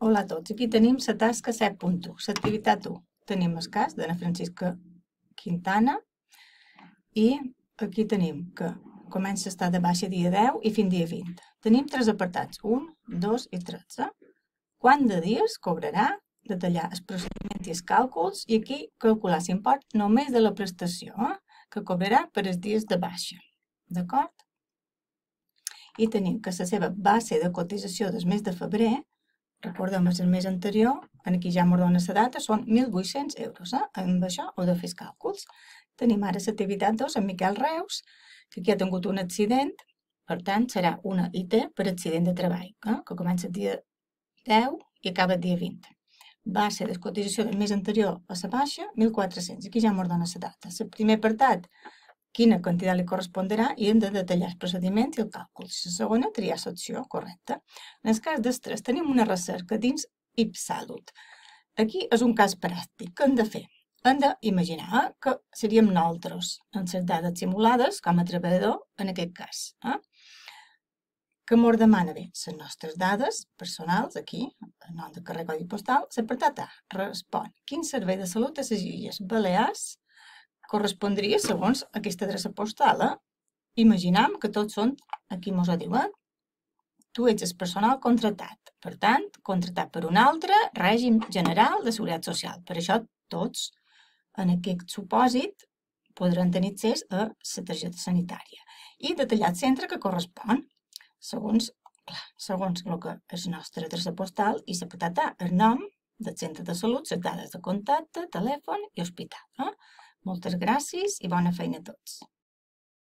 Hola a tots, aquí tenim la tasca 7.1, l'activitat 1. Tenim el cas d'Anna Francisca Quintana i aquí tenim que comença a estar de baixa dia 10 i fins dia 20. Tenim tres apartats, 1, 2 i 13. Quant de dies cobrarà? Detallar el procediment i els càlculs i aquí calcular l'import només de la prestació eh? que cobrarà per els dies de baixa. D'acord? I tenim que la seva base de cotització del mes de febrer recordem el mes anterior, aquí ja m'ho dona la data, són 1.800 euros. Eh? Amb això heu de fer càlculs. Tenim ara l'activitat 2 amb Miquel Reus, que aquí ha tingut un accident, per tant serà una IT per accident de treball, eh? que comença el dia 10 i acaba el dia 20. Base de cotització del mes anterior a la baixa, 1.400. Aquí ja m'ho dona la data. El primer apartat quina quantitat li correspondrà i hem de detallar el procediment i el càlcul. La segona, triar l'opció correcta. En el cas dels tres, tenim una recerca dins IPSALUT. Aquí és un cas pràctic. Què hem de fer? Hem d'imaginar que seríem nosaltres en les dades simulades com a treballador en aquest cas. Eh? que mos demana bé les nostres dades personals, aquí, el nom de carrer codi postal, l'apartat A respon quin servei de salut a les Illes Balears correspondria segons aquesta adreça postal. Eh? Que tots són, aquí mos ho diuen, tu ets el personal contratat. Per tant, contratat per un altre règim general de seguretat social. Per això tots, en aquest supòsit, podran tenir accés a la targeta sanitària. I detallat centre que correspon, segons, clar, segons el que és nostra adreça postal i la patata, el nom del centre de salut, les dades de contacte, telèfon i hospital. Eh? Moltes gràcies i bona feina a tots.